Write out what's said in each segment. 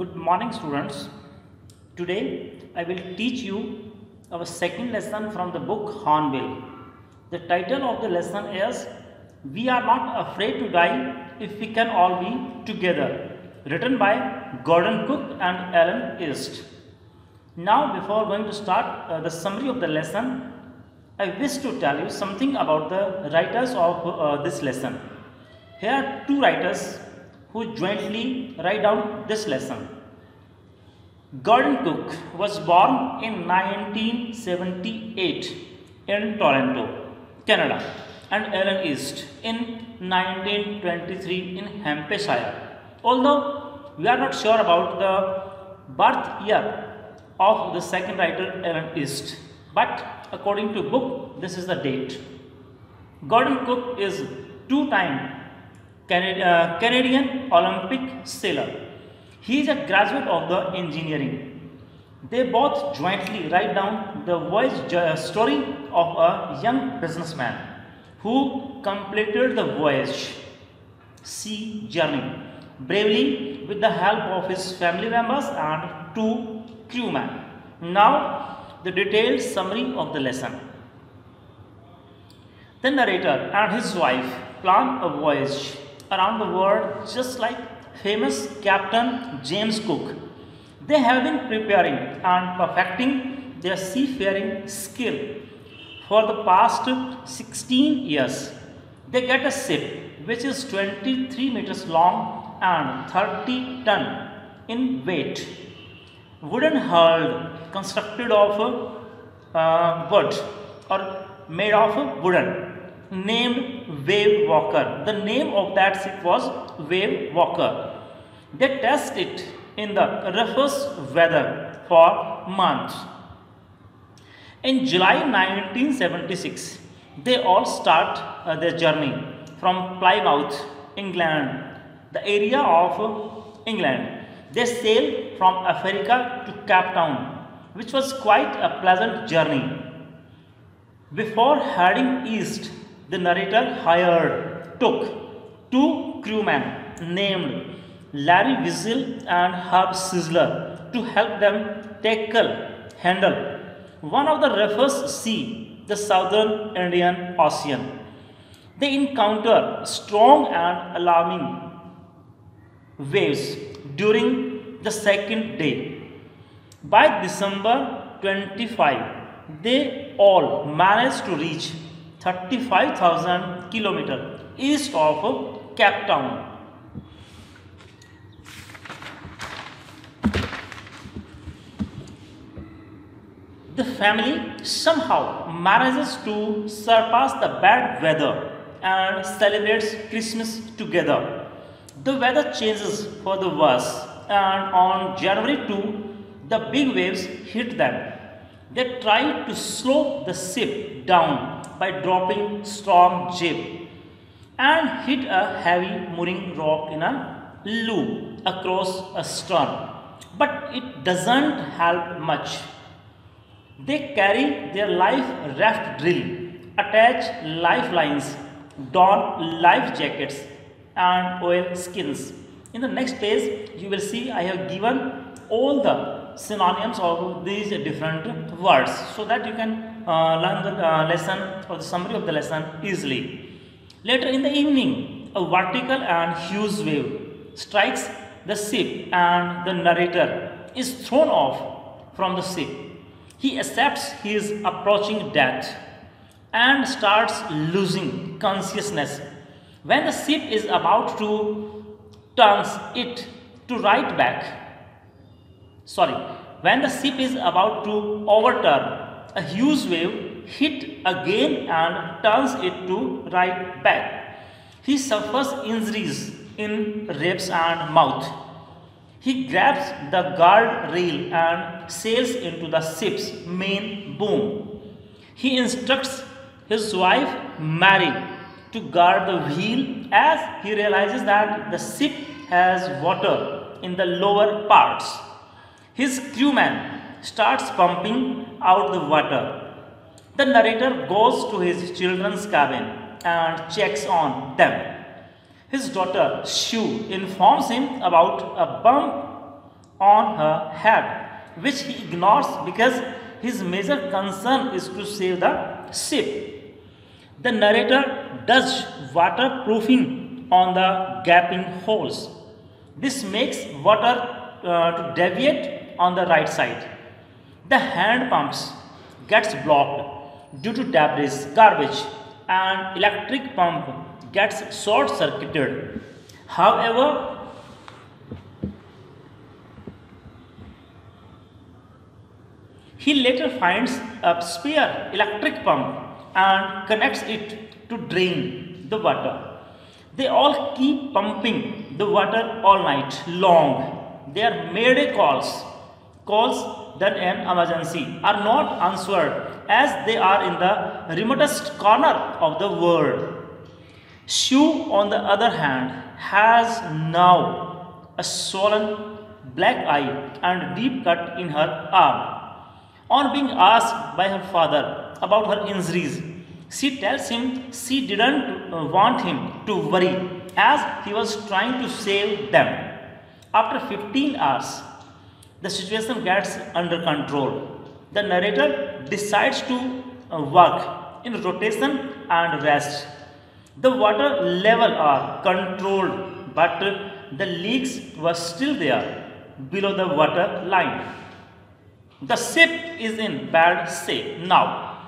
Good morning students. Today I will teach you our second lesson from the book Hornbill. The title of the lesson is We Are Not Afraid to Die If We Can All Be Together written by Gordon Cook and Alan East. Now before going to start uh, the summary of the lesson, I wish to tell you something about the writers of uh, this lesson. Here are two writers who jointly write down this lesson. Gordon Cook was born in 1978 in Toronto, Canada, and Alan East in 1923 in Hampshire. Although we are not sure about the birth year of the second writer Alan East, but according to book, this is the date. Gordon Cook is two-time uh, Canadian Olympic sailor. He is a graduate of the engineering. They both jointly write down the voyage story of a young businessman who completed the voyage sea journey bravely with the help of his family members and two crewmen. Now, the detailed summary of the lesson. The narrator and his wife plan a voyage around the world just like famous Captain James Cook. They have been preparing and perfecting their seafaring skill for the past 16 years. They get a ship which is 23 meters long and 30 ton in weight. Wooden hull constructed of uh, wood or made of wooden named Wave Walker. The name of that ship was Wave Walker. They test it in the roughest weather for months. In July 1976, they all start uh, their journey from Plymouth, England, the area of England. They sail from Africa to Cape Town, which was quite a pleasant journey. Before heading east, the narrator hired, took two crewmen named Larry Vigil and Herb Seigler to help them tackle, handle one of the roughest sea, the southern Indian Ocean. They encounter strong and alarming waves during the second day. By December 25, they all managed to reach 35,000 kilometers east of Cape Town. The family somehow manages to surpass the bad weather and celebrates Christmas together. The weather changes for the worse and on January 2, the big waves hit them. They try to slow the ship down by dropping strong jib and hit a heavy mooring rock in a loop across a stern. But it doesn't help much. They carry their life raft drill, attach lifelines, don life jackets and oil skins. In the next page, you will see I have given all the synonyms of these different words so that you can learn the uh, lesson or the summary of the lesson easily. Later in the evening, a vertical and huge wave strikes the ship and the narrator is thrown off from the ship. He accepts his approaching death and starts losing consciousness. When the ship is about to turn it to right back, sorry, when the ship is about to overturn, a huge wave hit again and turns it to right back. He suffers injuries in ribs and mouth. He grabs the guard rail and sails into the ship's main boom. He instructs his wife Mary to guard the wheel as he realizes that the ship has water in the lower parts. His crewman starts pumping out the water. The narrator goes to his children's cabin and checks on them. His daughter, Sue, informs him about a bump on her head, which he ignores because his major concern is to save the ship. The narrator does waterproofing on the gaping holes. This makes water uh, to deviate on the right side. The hand pumps gets blocked due to debris, garbage and electric pump gets short circuited. However, he later finds a spare electric pump and connects it to drain the water. They all keep pumping the water all night long. They Their mayday calls, calls that an emergency, are not answered as they are in the remotest corner of the world. Sue, on the other hand, has now a swollen black eye and deep cut in her arm. On being asked by her father about her injuries, she tells him she didn't uh, want him to worry as he was trying to save them. After 15 hours, the situation gets under control. The narrator decides to uh, work in rotation and rest. The water level are controlled, but the leaks were still there below the water line. The ship is in bad shape now.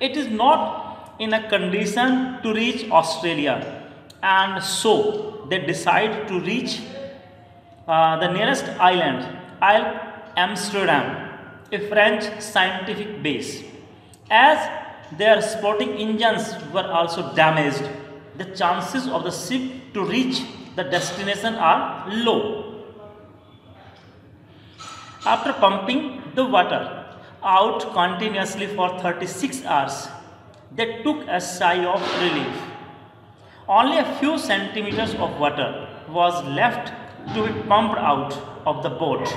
It is not in a condition to reach Australia and so they decide to reach uh, the nearest island, Isle Amsterdam, a French scientific base. As their sporting engines were also damaged, the chances of the ship to reach the destination are low. After pumping the water out continuously for 36 hours, they took a sigh of relief. Only a few centimeters of water was left to be pumped out of the boat.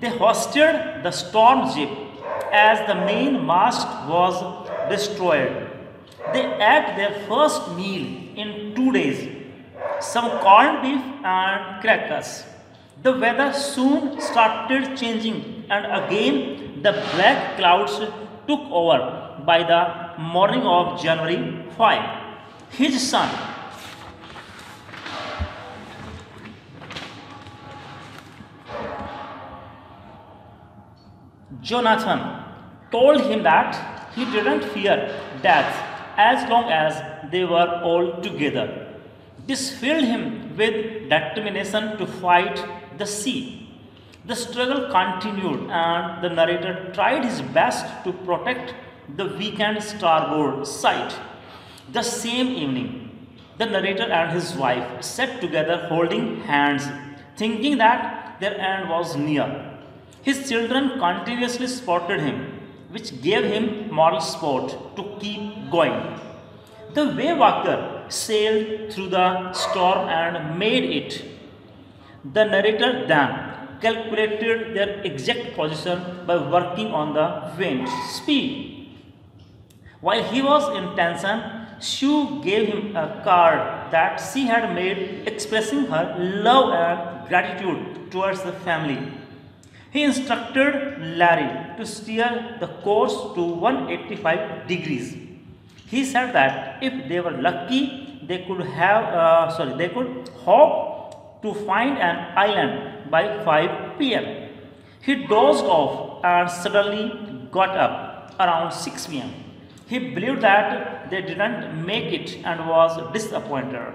They hoisted the storm ship as the main mast was destroyed. They ate their first meal in two days, some corned beef and crackers. The weather soon started changing and again the black clouds took over by the morning of January 5. His son, Jonathan, told him that he didn't fear death as long as they were all together. This filled him with determination to fight the sea the struggle continued and the narrator tried his best to protect the weakened starboard side. The same evening, the narrator and his wife sat together holding hands, thinking that their end was near. His children continuously spotted him, which gave him moral support to keep going. The Wave Walker sailed through the storm and made it. The narrator then calculated their exact position by working on the wind speed. While he was in tension, Sue gave him a card that she had made expressing her love and gratitude towards the family. He instructed Larry to steer the course to 185 degrees. He said that if they were lucky, they could have uh, sorry they could hope to find an island by 5 pm. He dozed off and suddenly got up around 6 pm. He believed that they didn't make it and was disappointed.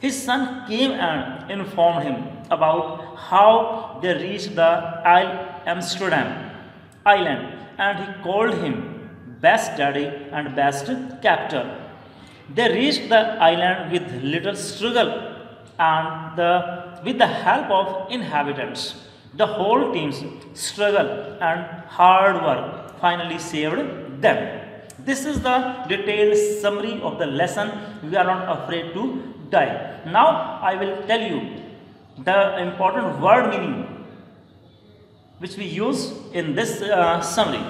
His son came and informed him about how they reached the Isle Amsterdam island and he called him best daddy and best captain. They reached the island with little struggle and the with the help of inhabitants. The whole team's struggle and hard work finally saved them. This is the detailed summary of the lesson. We are not afraid to die. Now I will tell you the important word meaning which we use in this uh, summary.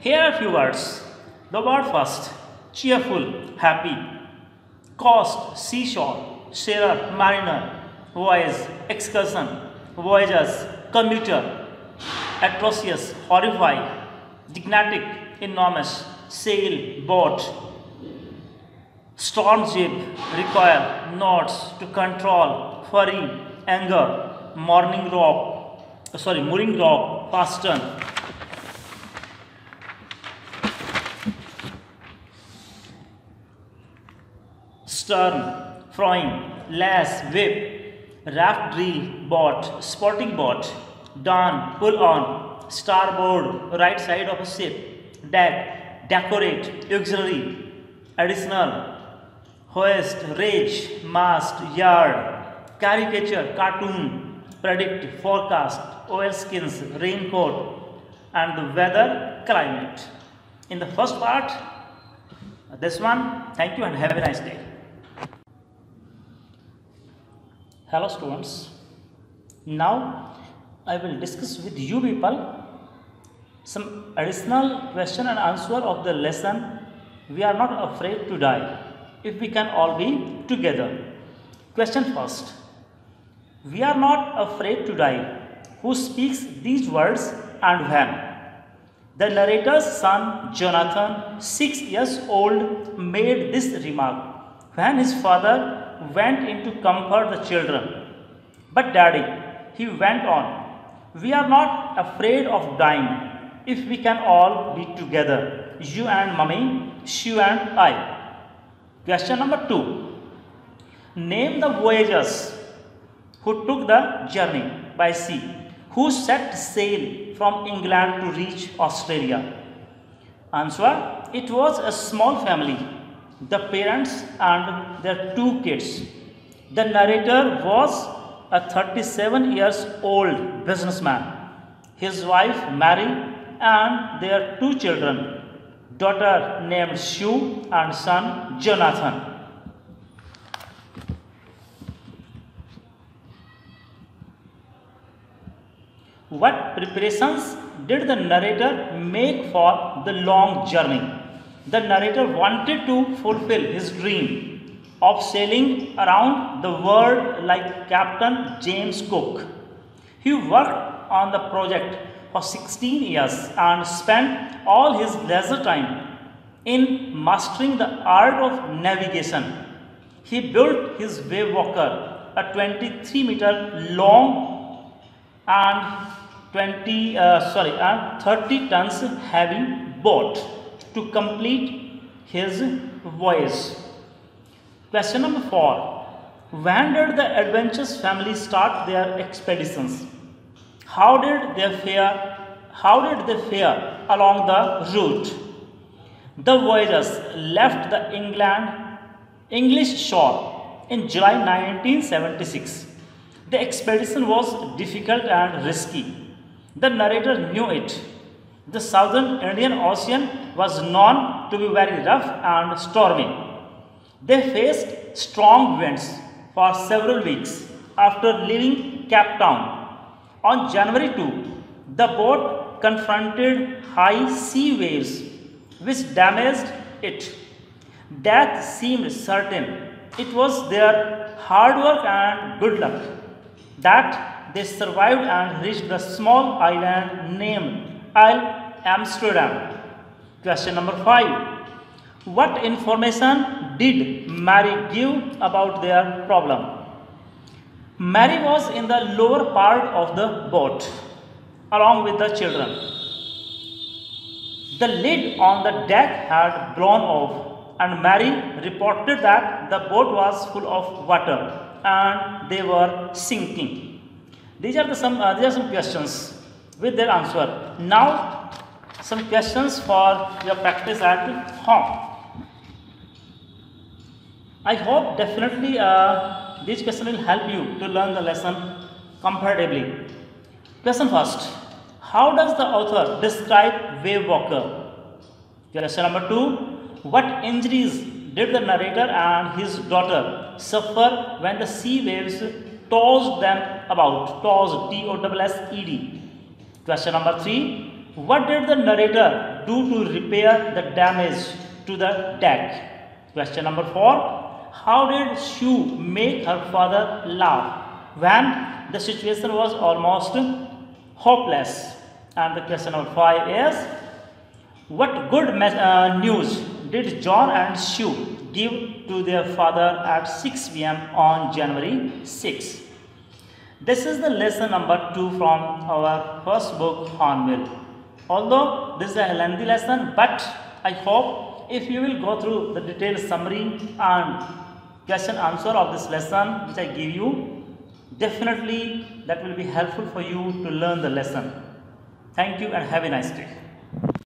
Here are a few words. The word first cheerful, happy. Coast, seashore, sailor, mariner, voyage, excursion, voyagers, commuter, atrocious, horrified, dignatic, enormous, sail, boat, storm ship, require, knots to control, furry, anger, morning rock, uh, sorry, mooring rock, pastern, stern, froing, lass, whip, raft drill, boat, sporting boat, dawn, pull on, starboard, right side of a ship, deck, decorate, auxiliary, additional, hoist, rage, mast, yard, caricature, cartoon, predict, forecast, oilskins, raincoat, and the weather, climate. In the first part, this one, thank you and have a nice day. Hello students. Now I will discuss with you people some additional question and answer of the lesson. We are not afraid to die if we can all be together. Question first. We are not afraid to die. Who speaks these words and when? The narrator's son Jonathan, six years old, made this remark when his father went in to comfort the children. But daddy, he went on, we are not afraid of dying if we can all be together, you and mummy, you and I. Question number two. Name the voyagers who took the journey by sea, who set sail from England to reach Australia. Answer It was a small family the parents and their two kids. The narrator was a 37 years old businessman. His wife Mary and their two children, daughter named Sue and son Jonathan. What preparations did the narrator make for the long journey? the narrator wanted to fulfill his dream of sailing around the world like Captain James Cook. He worked on the project for 16 years and spent all his leisure time in mastering the art of navigation. He built his wave walker, a 23 meter long and 20 uh, sorry and 30 tons heavy boat to complete his voyage. Question number 4. When did the adventurous family start their expeditions? How did they fare? How did they fare along the route? The voyagers left the England English shore in July 1976. The expedition was difficult and risky. The narrator knew it the southern Indian Ocean was known to be very rough and stormy. They faced strong winds for several weeks after leaving Cape Town. On January 2, the boat confronted high sea waves which damaged it. Death seemed certain. It was their hard work and good luck that they survived and reached the small island named Isle Amsterdam. Question number 5. What information did Mary give about their problem? Mary was in the lower part of the boat along with the children. The lid on the deck had blown off and Mary reported that the boat was full of water and they were sinking. These are the some uh, these are some questions with their answer. Now, some questions for your practice at home. I hope definitely uh, this question will help you to learn the lesson comfortably. Question first. How does the author describe wave walker? Question number two. What injuries did the narrator and his daughter suffer when the sea waves tossed them about? Tossed, T-O-S-S-E-D. Question number 3. What did the narrator do to repair the damage to the deck. Question number 4. How did Sue make her father laugh when the situation was almost hopeless? And the question number 5 is What good uh, news did John and Sue give to their father at 6 pm on January 6? This is the lesson number 2 from our first book Hornbill. Although this is a lengthy lesson, but I hope if you will go through the detailed summary and question answer of this lesson which I give you, definitely that will be helpful for you to learn the lesson. Thank you and have a nice day.